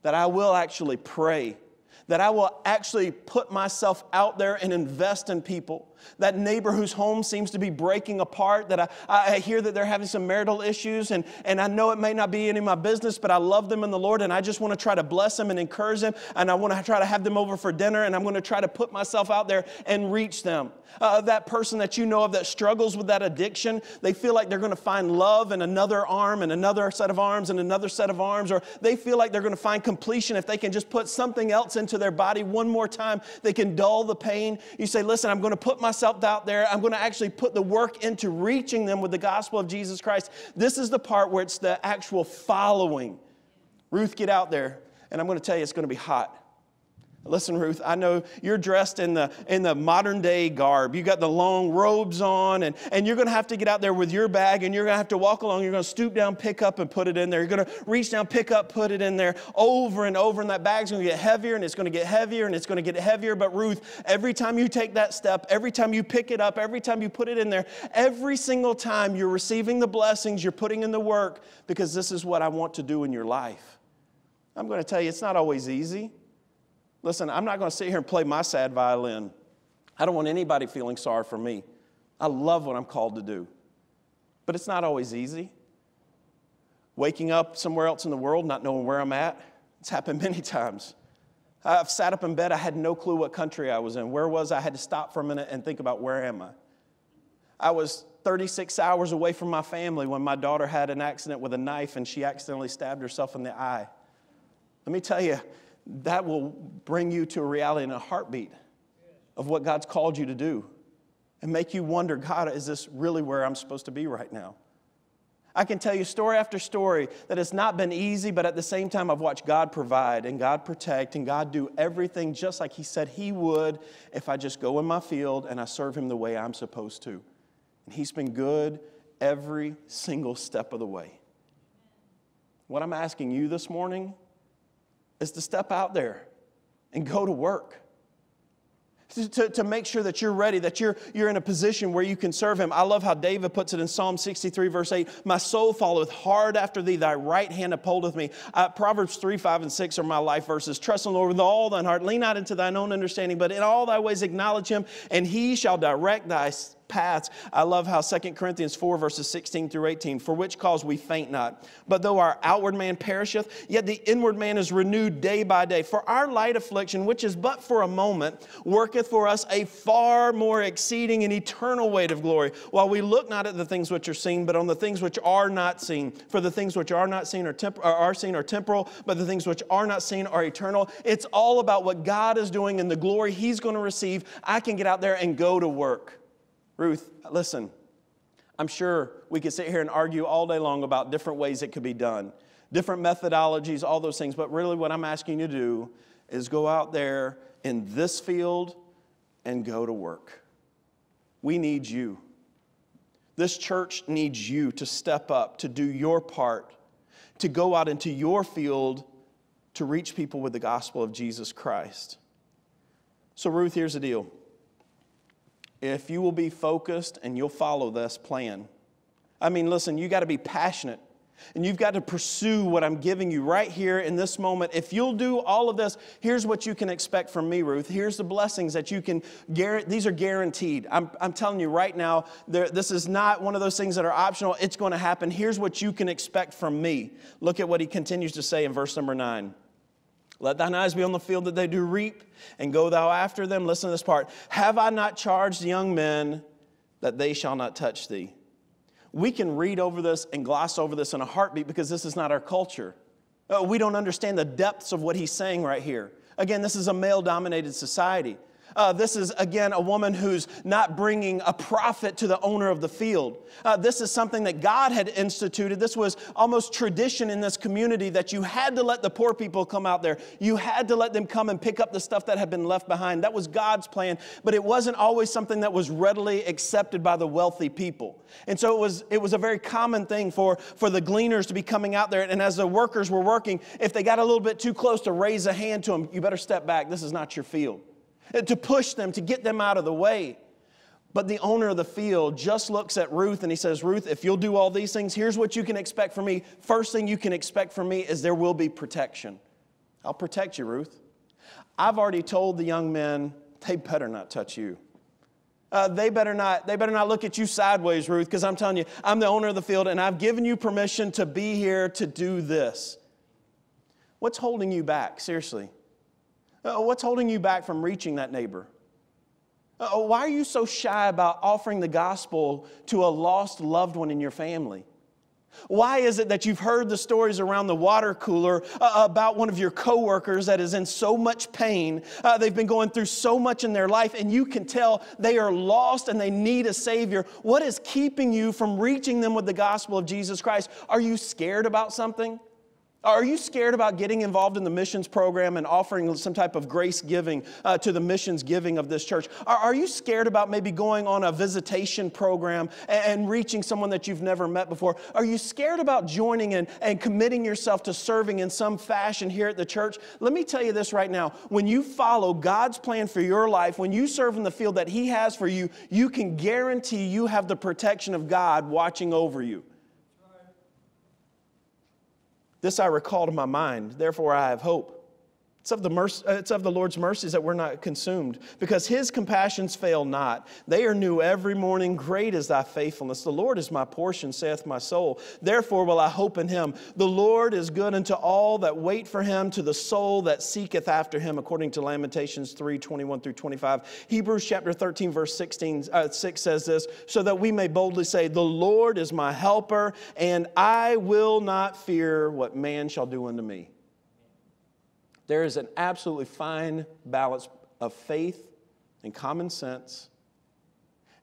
D: that I will actually pray, that I will actually put myself out there and invest in people that neighbor whose home seems to be breaking apart, that I, I hear that they're having some marital issues, and, and I know it may not be any of my business, but I love them in the Lord, and I just want to try to bless them and encourage them, and I want to try to have them over for dinner, and I'm going to try to put myself out there and reach them. Uh, that person that you know of that struggles with that addiction, they feel like they're going to find love in another arm and another set of arms and another set of arms, or they feel like they're going to find completion if they can just put something else into their body one more time. They can dull the pain. You say, Listen, I'm going to put myself myself out there. I'm going to actually put the work into reaching them with the gospel of Jesus Christ. This is the part where it's the actual following. Ruth, get out there, and I'm going to tell you it's going to be hot. Listen, Ruth, I know you're dressed in the, in the modern day garb. You got the long robes on, and, and you're going to have to get out there with your bag, and you're going to have to walk along. You're going to stoop down, pick up, and put it in there. You're going to reach down, pick up, put it in there over and over, and that bag's going to get heavier, and it's going to get heavier, and it's going to get heavier. But, Ruth, every time you take that step, every time you pick it up, every time you put it in there, every single time you're receiving the blessings, you're putting in the work, because this is what I want to do in your life. I'm going to tell you, it's not always easy. Listen, I'm not going to sit here and play my sad violin. I don't want anybody feeling sorry for me. I love what I'm called to do. But it's not always easy. Waking up somewhere else in the world, not knowing where I'm at, it's happened many times. I've sat up in bed, I had no clue what country I was in. Where was I? I had to stop for a minute and think about where am I? I was 36 hours away from my family when my daughter had an accident with a knife and she accidentally stabbed herself in the eye. Let me tell you, that will bring you to a reality and a heartbeat of what God's called you to do and make you wonder God, is this really where I'm supposed to be right now? I can tell you story after story that it's not been easy, but at the same time, I've watched God provide and God protect and God do everything just like He said He would if I just go in my field and I serve Him the way I'm supposed to. And He's been good every single step of the way. What I'm asking you this morning is to step out there and go to work to, to make sure that you're ready, that you're, you're in a position where you can serve him. I love how David puts it in Psalm 63, verse 8 My soul followeth hard after thee, thy right hand upholdeth me. Uh, Proverbs 3, 5, and 6 are my life verses. Trust in the Lord with all thine heart, lean not into thine own understanding, but in all thy ways acknowledge him, and he shall direct thy paths. I love how 2 Corinthians 4, verses 16 through 18, for which cause we faint not. But though our outward man perisheth, yet the inward man is renewed day by day. For our light affliction, which is but for a moment, worketh for us a far more exceeding and eternal weight of glory, while we look not at the things which are seen, but on the things which are not seen. For the things which are not seen are, temp- are seen are temporal, but the things which are not seen are eternal. It's all about what God is doing and the glory He's going to receive. I can get out there and go to work. Ruth, listen, I'm sure we could sit here and argue all day long about different ways it could be done, different methodologies, all those things. But really, what I'm asking you to do is go out there in this field and go to work. We need you. This church needs you to step up, to do your part, to go out into your field to reach people with the gospel of Jesus Christ. So, Ruth, here's the deal if you will be focused and you'll follow this plan. I mean, listen, you got to be passionate and you've got to pursue what I'm giving you right here in this moment. If you'll do all of this, here's what you can expect from me, Ruth. Here's the blessings that you can. These are guaranteed. I'm, I'm telling you right now, this is not one of those things that are optional. It's going to happen. Here's what you can expect from me. Look at what he continues to say in verse number nine. Let thine eyes be on the field that they do reap, and go thou after them. Listen to this part. Have I not charged young men that they shall not touch thee? We can read over this and gloss over this in a heartbeat because this is not our culture. Uh, we don't understand the depths of what he's saying right here. Again, this is a male dominated society. Uh, this is, again, a woman who's not bringing a profit to the owner of the field. Uh, this is something that God had instituted. This was almost tradition in this community that you had to let the poor people come out there. You had to let them come and pick up the stuff that had been left behind. That was God's plan, but it wasn't always something that was readily accepted by the wealthy people. And so it was, it was a very common thing for, for the gleaners to be coming out there. And as the workers were working, if they got a little bit too close to raise a hand to them, you better step back. This is not your field. To push them, to get them out of the way. But the owner of the field just looks at Ruth and he says, Ruth, if you'll do all these things, here's what you can expect from me. First thing you can expect from me is there will be protection. I'll protect you, Ruth. I've already told the young men they better not touch you. Uh, they better not they better not look at you sideways ruth because i'm telling you i'm the owner of the field and i've given you permission to be here to do this what's holding you back seriously uh, what's holding you back from reaching that neighbor? Uh, why are you so shy about offering the gospel to a lost loved one in your family? Why is it that you've heard the stories around the water cooler uh, about one of your coworkers that is in so much pain? Uh, they've been going through so much in their life, and you can tell they are lost and they need a Savior. What is keeping you from reaching them with the gospel of Jesus Christ? Are you scared about something? Are you scared about getting involved in the missions program and offering some type of grace giving uh, to the missions giving of this church? Are, are, you scared about maybe going on a visitation program and, and, reaching someone that you've never met before? Are you scared about joining and, and committing yourself to serving in some fashion here at the church? Let me tell you this right now. When you follow God's plan for your life, when you serve in the field that He has for you, you can guarantee you have the protection of God watching over you. This I recall to my mind, therefore I have hope. It's of, the mercy, uh, it's of the Lord's mercies that we're not consumed, because his compassions fail not. They are new every morning. Great is thy faithfulness. The Lord is my portion, saith my soul. Therefore will I hope in him. The Lord is good unto all that wait for him, to the soul that seeketh after him, according to Lamentations 3 21 through 25. Hebrews chapter 13, verse 16, uh, 6 says this, so that we may boldly say, The Lord is my helper, and I will not fear what man shall do unto me. There is an absolutely fine balance of faith and common sense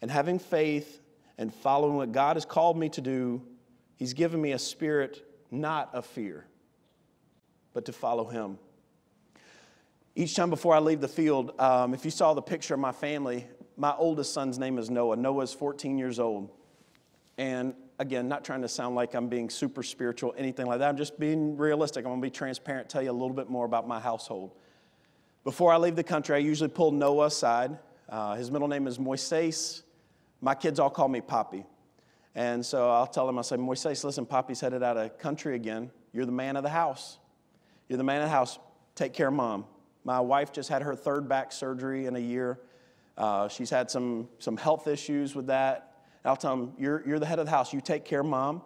D: and having faith and following what God has called me to do, He's given me a spirit not of fear, but to follow Him. Each time before I leave the field, um, if you saw the picture of my family, my oldest son's name is Noah. Noah's 14 years old. And again, not trying to sound like I'm being super spiritual, anything like that. I'm just being realistic. I'm going to be transparent, tell you a little bit more about my household. Before I leave the country, I usually pull Noah aside. Uh, his middle name is Moises. My kids all call me Poppy. And so I'll tell him, I say, Moises, listen, Poppy's headed out of country again. You're the man of the house. You're the man of the house. Take care of mom. My wife just had her third back surgery in a year. Uh, she's had some, some health issues with that. I'll tell them, you're, you're the head of the house. You take care mom.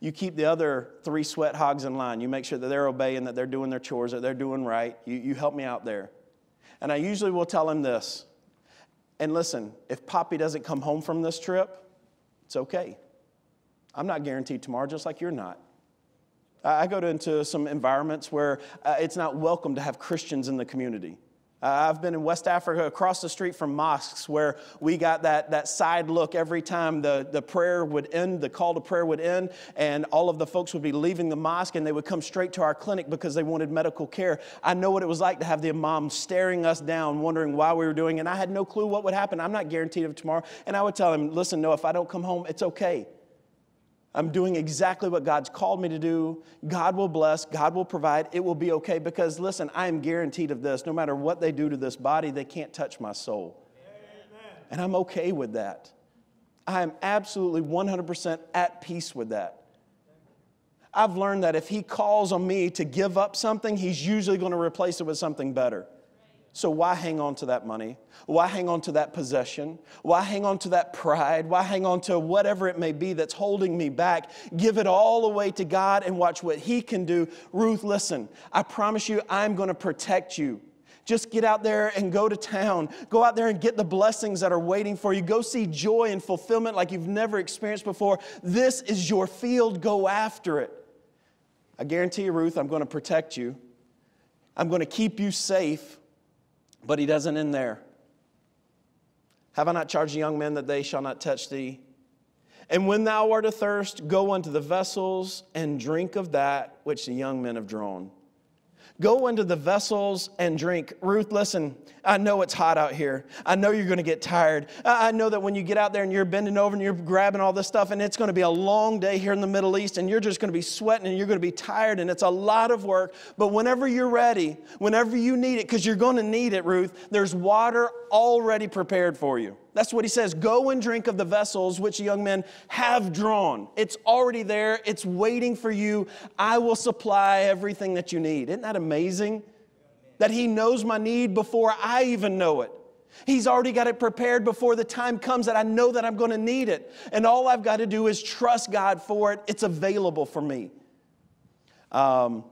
D: You keep the other three sweat hogs in line. You make sure that they're obeying, that they're doing their chores, that they're doing right. You, you help me out there. And I usually will tell him this. And listen, if Poppy doesn't come home from this trip, it's okay. I'm not guaranteed tomorrow, just like you're not. I go into some environments where uh, it's not welcome to have Christians in the community. Uh, I've been in West Africa across the street from mosques where we got that, that side look every time the, the prayer would end, the call to prayer would end, and all of the folks would be leaving the mosque and they would come straight to our clinic because they wanted medical care. I know what it was like to have the imam staring us down, wondering why we were doing, it, and I had no clue what would happen. I'm not guaranteed of tomorrow. And I would tell him, listen, no, if I don't come home, it's okay. I'm doing exactly what God's called me to do. God will bless, God will provide, it will be okay because listen, I am guaranteed of this. No matter what they do to this body, they can't touch my soul. Amen. And I'm okay with that. I am absolutely 100% at peace with that. I've learned that if He calls on me to give up something, He's usually going to replace it with something better. So why hang on to that money? Why hang on to that possession? Why hang on to that pride? Why hang on to whatever it may be that's holding me back? Give it all away to God and watch what He can do. Ruth, listen, I promise you, I'm going to protect you. Just get out there and go to town. Go out there and get the blessings that are waiting for you. Go see joy and fulfillment like you've never experienced before. This is your field. Go after it. I guarantee you, Ruth, I'm going to protect you. I'm going to keep you safe. But he doesn't end there. Have I not charged young men that they shall not touch thee? And when thou art athirst, go unto the vessels and drink of that which the young men have drawn. Go into the vessels and drink. Ruth, listen, I know it's hot out here. I know you're going to get tired. I know that when you get out there and you're bending over and you're grabbing all this stuff, and it's going to be a long day here in the Middle East, and you're just going to be sweating and you're going to be tired, and it's a lot of work. But whenever you're ready, whenever you need it, because you're going to need it, Ruth, there's water already prepared for you. That's what he says. Go and drink of the vessels which young men have drawn. It's already there, it's waiting for you. I will supply everything that you need. Isn't that amazing? That he knows my need before I even know it. He's already got it prepared before the time comes that I know that I'm going to need it. And all I've got to do is trust God for it. It's available for me. Um,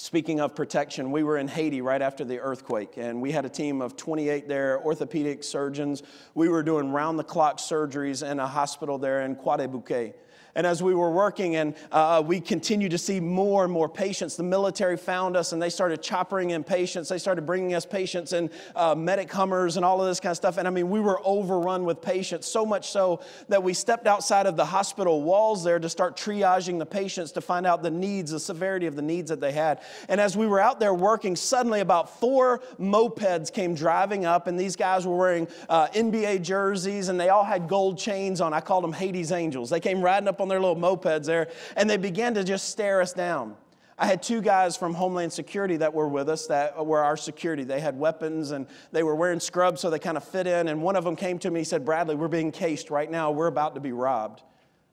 D: Speaking of protection, we were in Haiti right after the earthquake, and we had a team of 28 there, orthopedic surgeons. We were doing round the clock surgeries in a hospital there in Croix-des-Bouquets. And as we were working and uh, we continued to see more and more patients, the military found us and they started choppering in patients. They started bringing us patients in uh, medic Hummers and all of this kind of stuff. And I mean, we were overrun with patients, so much so that we stepped outside of the hospital walls there to start triaging the patients to find out the needs, the severity of the needs that they had. And as we were out there working, suddenly about four mopeds came driving up, and these guys were wearing uh, NBA jerseys and they all had gold chains on. I called them Hades Angels. They came riding up on their little mopeds there, and they began to just stare us down. I had two guys from Homeland Security that were with us that were our security. They had weapons and they were wearing scrubs so they kind of fit in. And one of them came to me, he said, Bradley, we're being cased right now. We're about to be robbed.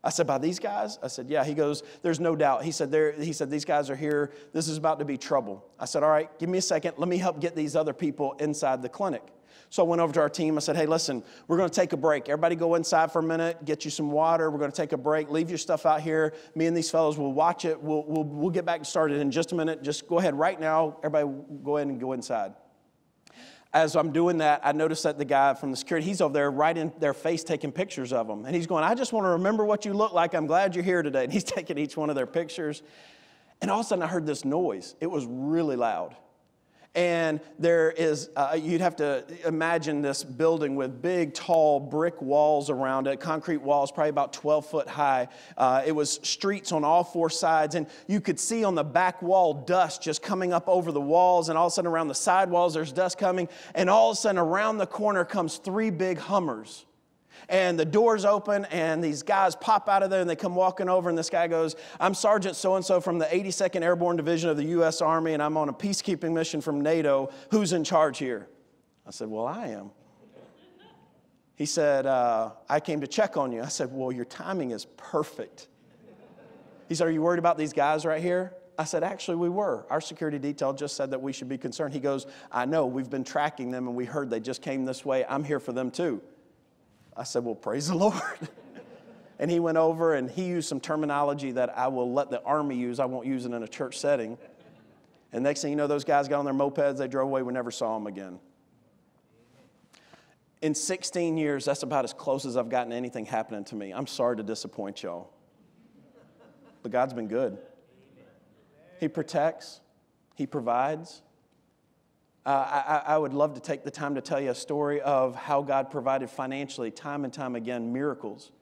D: I said, by these guys? I said, yeah. He goes, there's no doubt. He said, there he said, these guys are here. This is about to be trouble. I said, all right, give me a second. Let me help get these other people inside the clinic. So I went over to our team. I said, hey, listen, we're going to take a break. Everybody go inside for a minute, get you some water. We're going to take a break. Leave your stuff out here. Me and these fellows will watch it. We'll, we'll, we'll get back started in just a minute. Just go ahead right now. Everybody go ahead and go inside. As I'm doing that, I noticed that the guy from the security, he's over there right in their face taking pictures of them. And he's going, I just want to remember what you look like. I'm glad you're here today. And he's taking each one of their pictures. And all of a sudden, I heard this noise. It was really loud. And there is, uh, you'd have to imagine this building with big, tall brick walls around it, concrete walls, probably about 12 foot high. Uh, it was streets on all four sides, and you could see on the back wall dust just coming up over the walls, and all of a sudden around the side walls, there's dust coming, and all of a sudden around the corner comes three big Hummers and the doors open and these guys pop out of there and they come walking over and this guy goes i'm sergeant so and so from the 82nd airborne division of the u.s army and i'm on a peacekeeping mission from nato who's in charge here i said well i am he said uh, i came to check on you i said well your timing is perfect he said are you worried about these guys right here I said, actually, we were. Our security detail just said that we should be concerned. He goes, I know, we've been tracking them and we heard they just came this way. I'm here for them too. I said, Well, praise the Lord. and he went over and he used some terminology that I will let the army use. I won't use it in a church setting. And next thing you know, those guys got on their mopeds, they drove away, we never saw them again. In 16 years, that's about as close as I've gotten anything happening to me. I'm sorry to disappoint y'all. But God's been good. He protects, He provides, uh, I, I, would love to take the time to tell you a story of how God provided financially, time and time again, miracles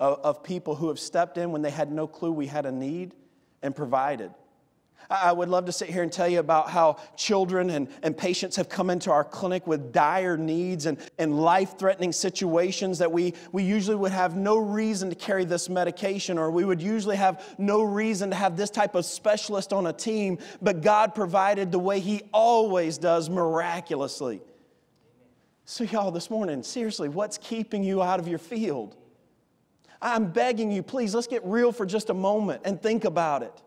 D: of, of people who have stepped in when they had no clue we had a need and provided. I would love to sit here and tell you about how children and, and patients have come into our clinic with dire needs and, and life threatening situations that we, we usually would have no reason to carry this medication, or we would usually have no reason to have this type of specialist on a team, but God provided the way He always does miraculously. So, y'all, this morning, seriously, what's keeping you out of your field? I'm begging you, please, let's get real for just a moment and think about it.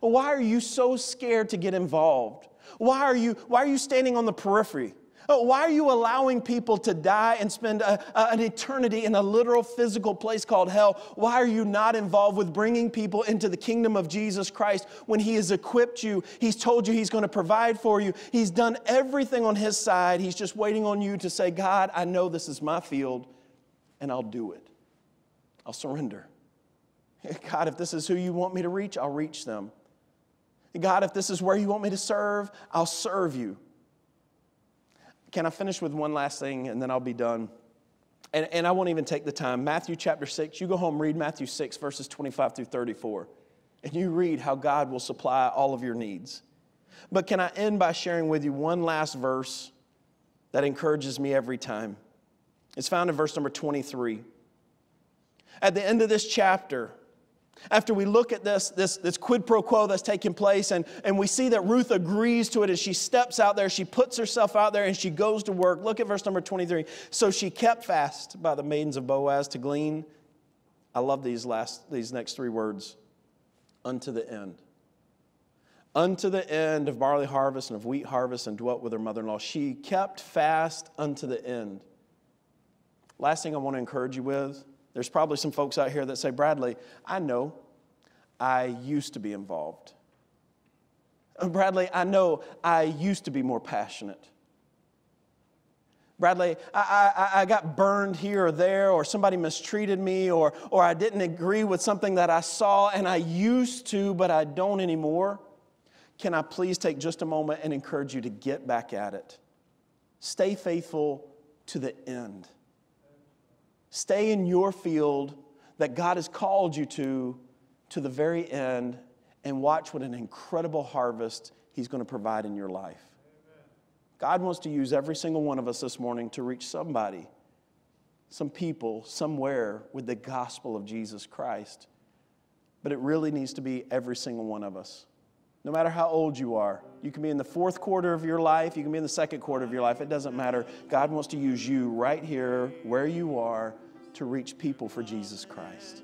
D: Why are you so scared to get involved? Why are you, why are you standing on the periphery? Uh, why are you allowing people to die and spend a, a, an eternity in a literal physical place called hell? Why are you not involved with bringing people into the kingdom of Jesus Christ when He has equipped you? He's told you He's going to provide for you. He's done everything on His side. He's just waiting on you to say, God, I know this is my field, and I'll do it. I'll surrender. God, if this is who you want me to reach, I'll reach them. God, if this is where you want me to serve, I'll serve you. Can I finish with one last thing and then I'll be done? And, and I won't even take the time. Matthew chapter 6, you go home, read Matthew 6, verses 25 through 34, and you read how God will supply all of your needs. But can I end by sharing with you one last verse that encourages me every time? It's found in verse number 23. At the end of this chapter, after we look at this, this, this quid pro quo that's taking place, and, and we see that Ruth agrees to it as she steps out there, she puts herself out there, and she goes to work. Look at verse number 23. So she kept fast by the maidens of Boaz to glean. I love these last these next three words. Unto the end. Unto the end of barley harvest and of wheat harvest, and dwelt with her mother-in-law. She kept fast unto the end. Last thing I want to encourage you with there's probably some folks out here that say, Bradley, I know I used to be involved. Uh, Bradley, I know I used to be more passionate. Bradley, I, I, I, got burned here or there, or somebody mistreated me, or, or I didn't agree with something that I saw and I used to, but I don't anymore. Can I please take just a moment and encourage you to get back at it? Stay faithful to the end. Stay in your field that God has called you to to the very end and watch what an incredible harvest He's going to provide in your life. God wants to use every single one of us this morning to reach somebody, some people, somewhere with the gospel of Jesus Christ. But it really needs to be every single one of us. No matter how old you are, you can be in the fourth quarter of your life, you can be in the second quarter of your life, it doesn't matter. God wants to use you right here, where you are to reach people for Jesus Christ.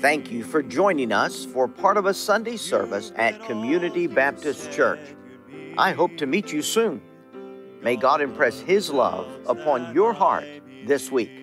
B: Thank you for joining us for part of a Sunday service at Community Baptist Church. I hope to meet you soon. May God impress His love upon your heart this week.